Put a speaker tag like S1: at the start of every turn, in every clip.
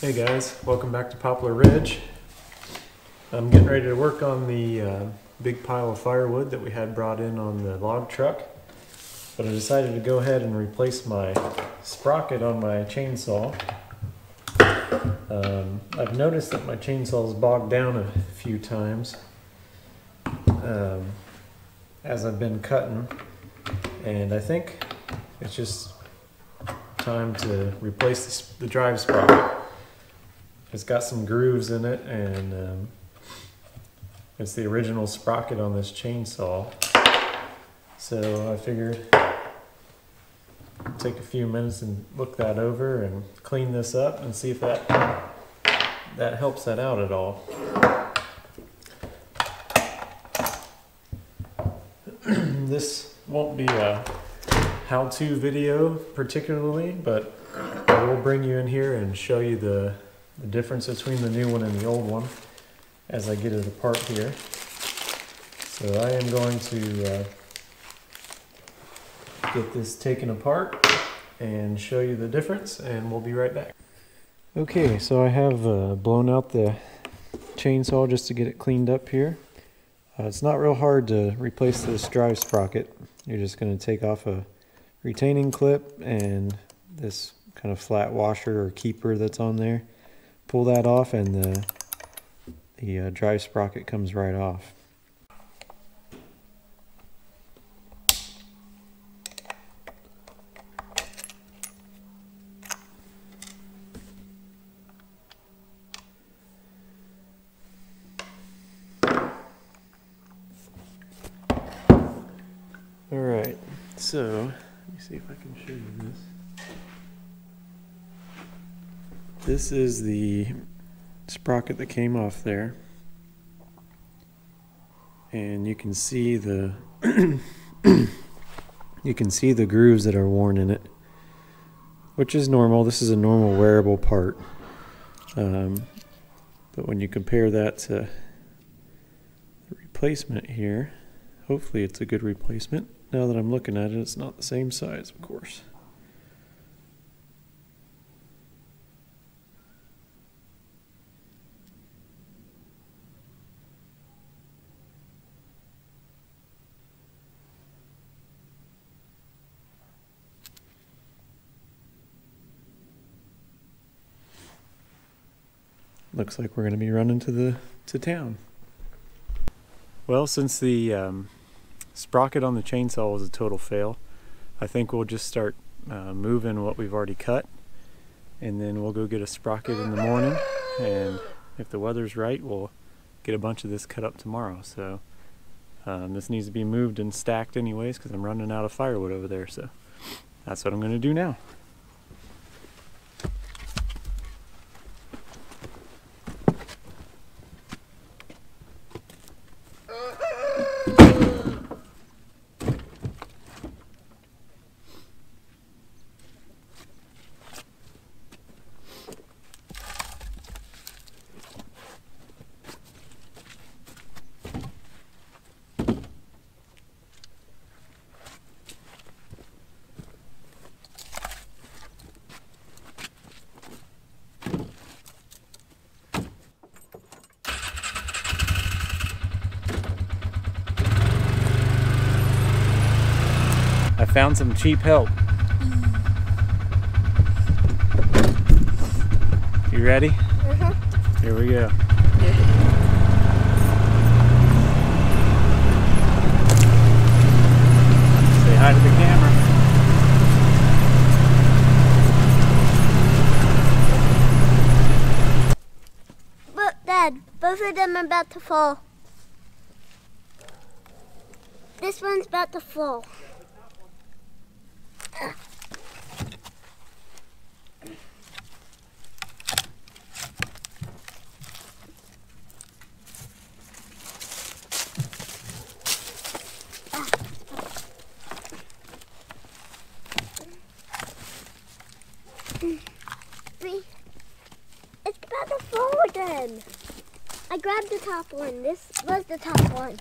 S1: Hey guys, welcome back to Poplar Ridge. I'm getting ready to work on the uh, big pile of firewood that we had brought in on the log truck. But I decided to go ahead and replace my sprocket on my chainsaw. Um, I've noticed that my chainsaw is bogged down a few times um, as I've been cutting. And I think it's just time to replace the, the drive sprocket. It's got some grooves in it and um, it's the original sprocket on this chainsaw. So I figured take a few minutes and look that over and clean this up and see if that that helps that out at all. this won't be a how-to video particularly, but I will bring you in here and show you the, the difference between the new one and the old one as I get it apart here. So I am going to uh, get this taken apart and show you the difference and we'll be right back. Okay, so I have uh, blown out the chainsaw just to get it cleaned up here. Uh, it's not real hard to replace this drive sprocket. You're just going to take off a retaining clip and this kind of flat washer or keeper that's on there. Pull that off and the, the uh, drive sprocket comes right off. Alright, so let me see if I can show you this. This is the sprocket that came off there. And you can see the you can see the grooves that are worn in it. Which is normal. This is a normal wearable part. Um, but when you compare that to the replacement here, hopefully it's a good replacement. Now that I'm looking at it, it's not the same size, of course. Looks like we're going to be running to the to town. Well, since the um, sprocket on the chainsaw was a total fail, I think we'll just start uh, moving what we've already cut, and then we'll go get a sprocket in the morning. And if the weather's right, we'll get a bunch of this cut up tomorrow. So um, this needs to be moved and stacked anyways, because I'm running out of firewood over there. So that's what I'm going to do now. Found some cheap help. You ready? Mm-hmm. Here we go. Say hi to the camera.
S2: Look, Dad, both of them are about to fall. This one's about to fall. See? It's about to fall again. I grabbed the top one. This was the top one.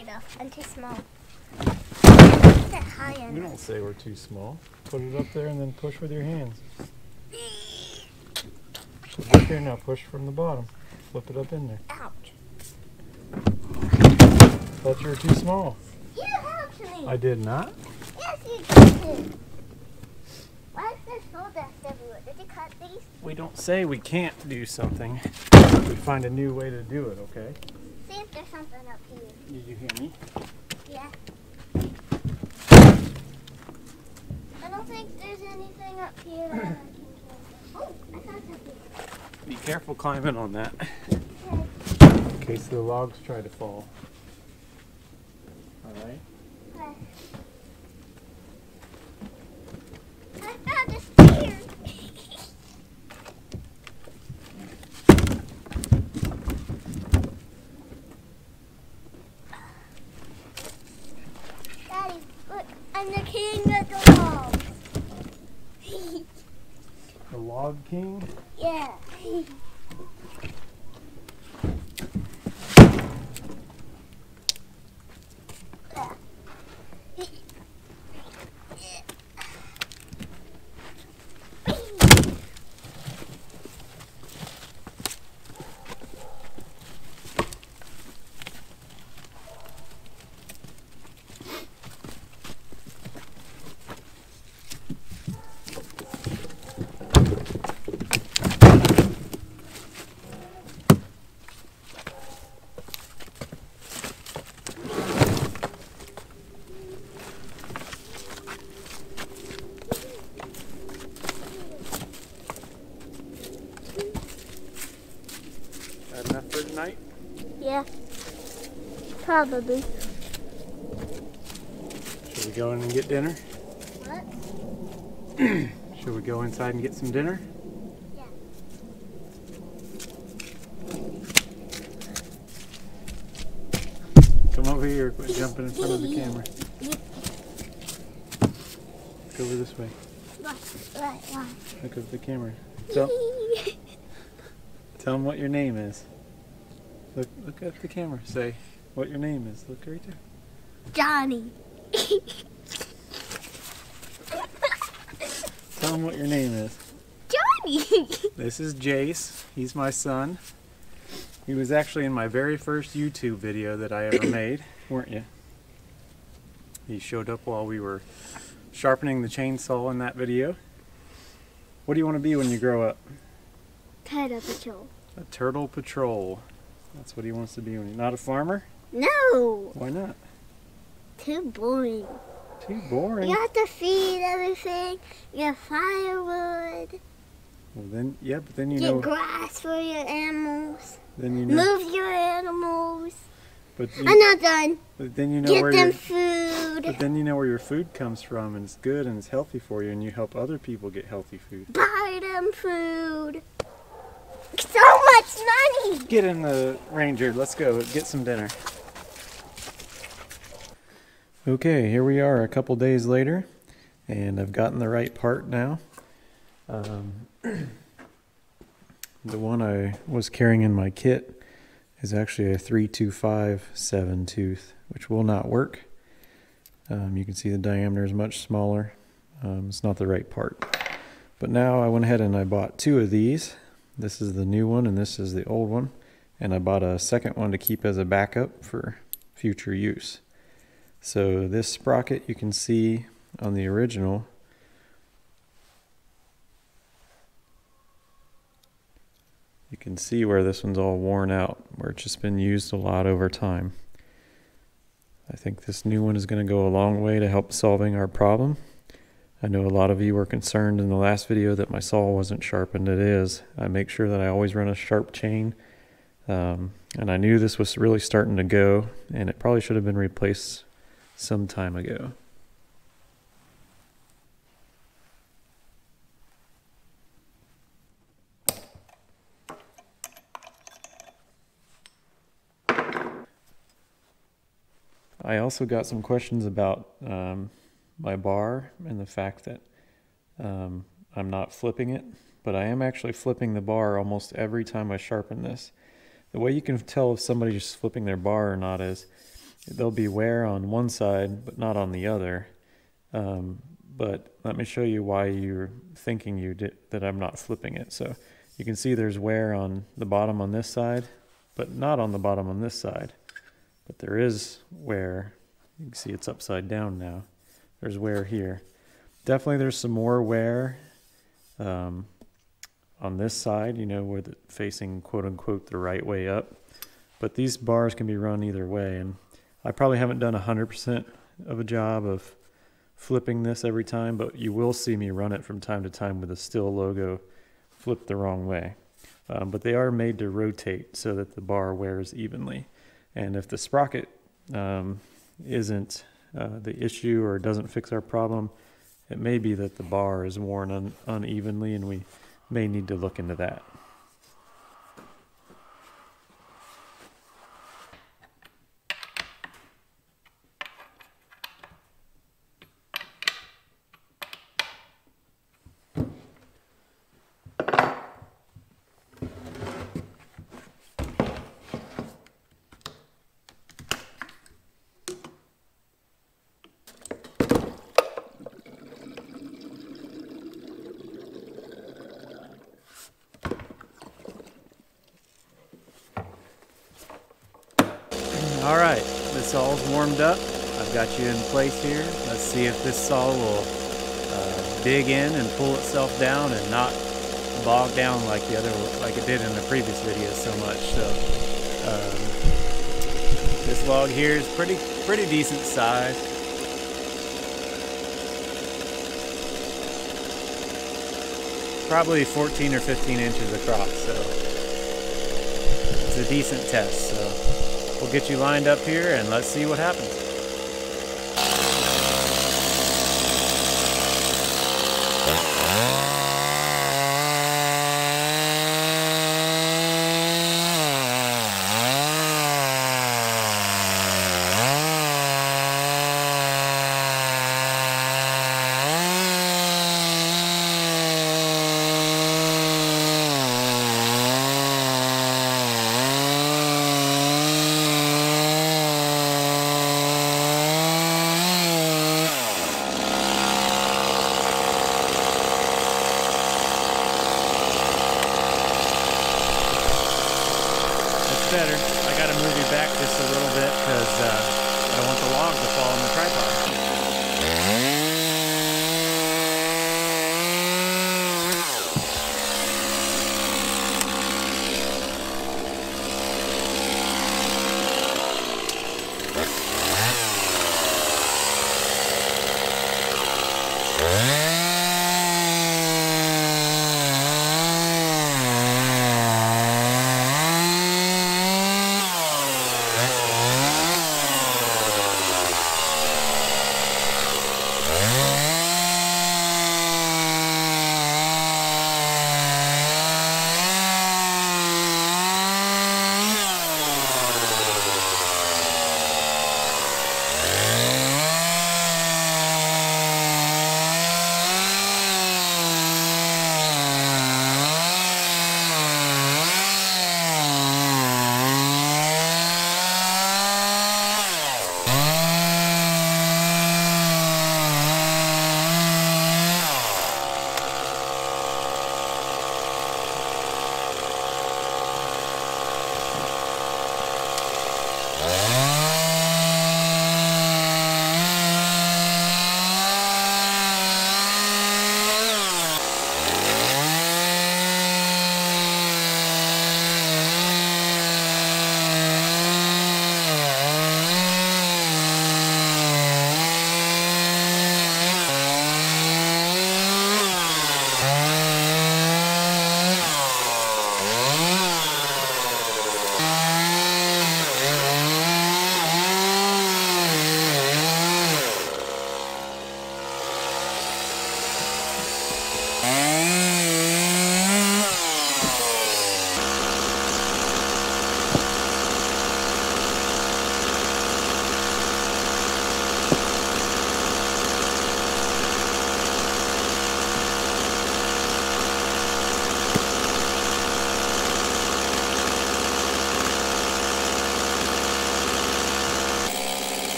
S2: Enough. I'm too small. Is it high
S1: We
S2: enough?
S1: don't say we're too small. Put it up there and then push with your hands. Here now, push from the bottom. Flip it up in there.
S2: Ouch.
S1: Thought you were too small.
S2: You helped me.
S1: I did not.
S2: yes, you did. Why is there sawdust everywhere? Did you cut these?
S1: We don't say we can't do something. We find a new way to do it, okay?
S2: See if there's something up here.
S1: Did you hear me?
S2: Yeah. I don't think there's anything up here that I can. Oh, I found something.
S1: Be careful climbing on that
S2: Okay.
S1: in case the logs try to fall. Alright?
S2: okay. I found a spear. Daddy, look, I'm the king of the logs.
S1: The log king?
S2: yeah.
S1: Had enough for tonight?
S2: Yeah. Probably.
S1: Should we go in and get dinner?
S2: What?
S1: Should we go inside and get some dinner?
S2: Yeah.
S1: Come over here, quit jumping in front of the camera. Go over this way.
S2: Right, right, right.
S1: Look at the camera. Tell, tell them what your name is. Look, look at the camera. Say what your name is. Look right there.
S2: Johnny.
S1: Tell him what your name is.
S2: Johnny.
S1: This is Jace. He's my son. He was actually in my very first YouTube video that I ever made, weren't you? He showed up while we were sharpening the chainsaw in that video. What do you want to be when you grow up?
S2: Turtle Patrol.
S1: A turtle patrol. That's what he wants to be when he's not a farmer.
S2: No.
S1: Why not?
S2: Too boring.
S1: Too boring.
S2: You have to feed everything. Get firewood.
S1: Well then, yeah, but then you
S2: get
S1: know,
S2: grass for your animals.
S1: then you know,
S2: Move your animals.
S1: but,
S2: I'm not done.
S1: but then you know
S2: Get
S1: where
S2: them
S1: your,
S2: food.
S1: but then you know where your food comes from, and it's good and it's healthy for you, and you help other people get healthy food.
S2: Buy them food. So much money.
S1: Get in the Ranger. Let's go get some dinner. Okay, here we are a couple days later, and I've gotten the right part now. Um, the one I was carrying in my kit is actually a 3257 tooth, which will not work. Um, you can see the diameter is much smaller. Um, it's not the right part. But now I went ahead and I bought two of these. This is the new one and this is the old one. And I bought a second one to keep as a backup for future use. So this sprocket you can see on the original you can see where this one's all worn out, where it's just been used a lot over time. I think this new one is going to go a long way to help solving our problem. I know a lot of you were concerned in the last video that my saw wasn't sharpened. It is. I make sure that I always run a sharp chain. Um, and I knew this was really starting to go, and it probably should have been replaced some time ago. I also got some questions about um, my bar and the fact that um, I'm not flipping it, but I am actually flipping the bar almost every time I sharpen this. The way you can tell if somebody's flipping their bar or not is there'll be wear on one side, but not on the other. Um, but let me show you why you're thinking you did, that I'm not flipping it. So you can see there's wear on the bottom on this side, but not on the bottom on this side. But there is wear. You can see it's upside down now. There's wear here. Definitely there's some more wear um, on this side, you know, with it facing quote unquote the right way up. But these bars can be run either way. And I probably haven't done 100% of a job of flipping this every time, but you will see me run it from time to time with a Stihl logo flipped the wrong way. Um, but they are made to rotate so that the bar wears evenly. And if the sprocket um, isn't uh, the issue or doesn't fix our problem, it may be that the bar is worn un- unevenly and we may need to look into that. All right, this all's warmed up. I've got you in place here. Let's see if this saw will uh, dig in and pull itself down and not bog down like the other, like it did in the previous video so much. So um, this log here is pretty, pretty decent size. Probably 14 or 15 inches across, so it's a decent test. So we'll get you lined up here and let's see what happens.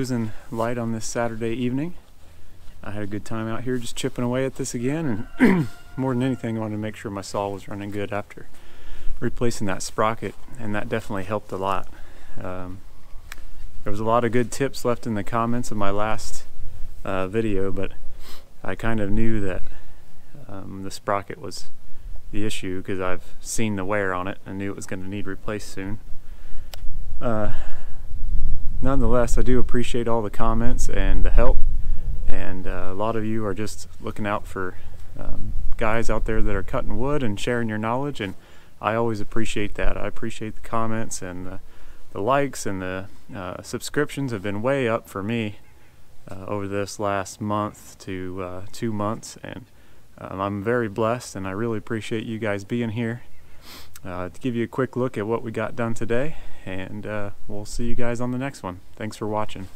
S1: Losing light on this Saturday evening. I had a good time out here just chipping away at this again and more than anything I wanted to make sure my saw was running good after replacing that sprocket and that definitely helped a lot. Um, there was a lot of good tips left in the comments of my last uh, video but I kind of knew that um, the sprocket was the issue because I've seen the wear on it and knew it was going to need replaced soon. Uh, nonetheless, I do appreciate all the comments and the help. And uh, a lot of you are just looking out for um, guys out there that are cutting wood and sharing your knowledge and I always appreciate that. I appreciate the comments and the, the likes and the uh, subscriptions have been way up for me uh, over this last month to uh, two months. And um, I'm very blessed and I really appreciate you guys being here uh, to give you a quick look at what we got done today and uh, we'll see you guys on the next one. Thanks for watching.